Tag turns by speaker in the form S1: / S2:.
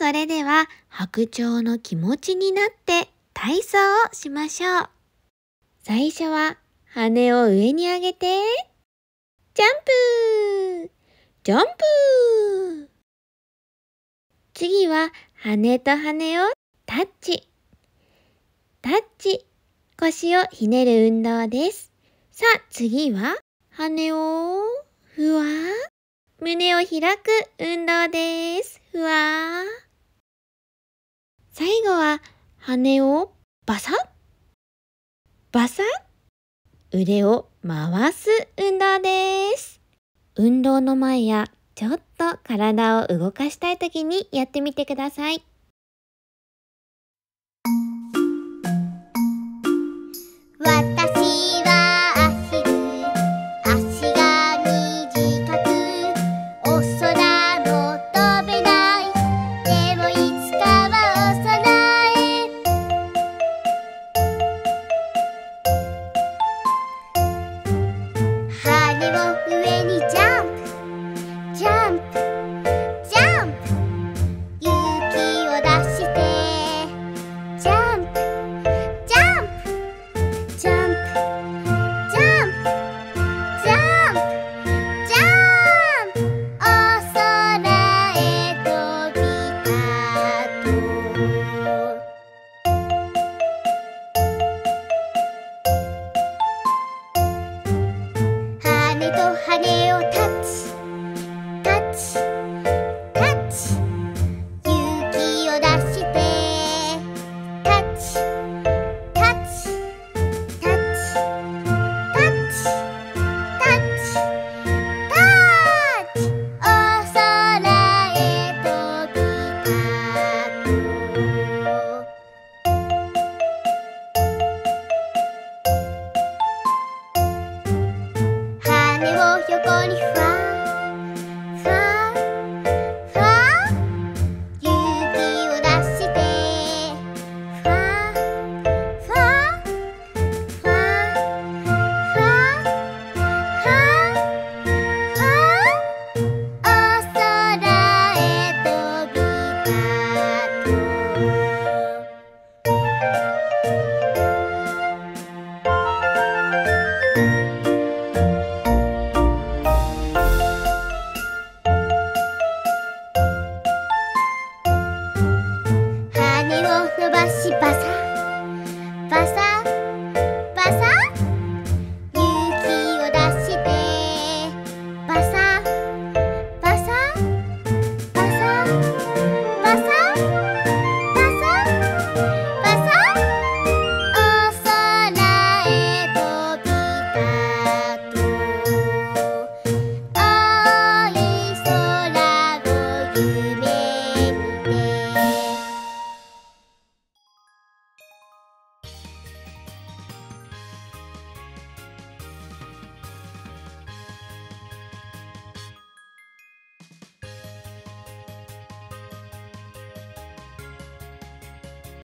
S1: それでは白鳥の気持ちになって体操をしましょう。最初は羽を上に上げて、ジャンプジャンプ次は羽と羽をタッチ。タッチ。腰をひねる運動です。さあ次は羽をふわ胸を開く運動です。ふわ最後は羽をバサッバサッ腕を回す運動です。運動の前やちょっと体を動かしたい時にやってみてください。
S2: 伸ばしバ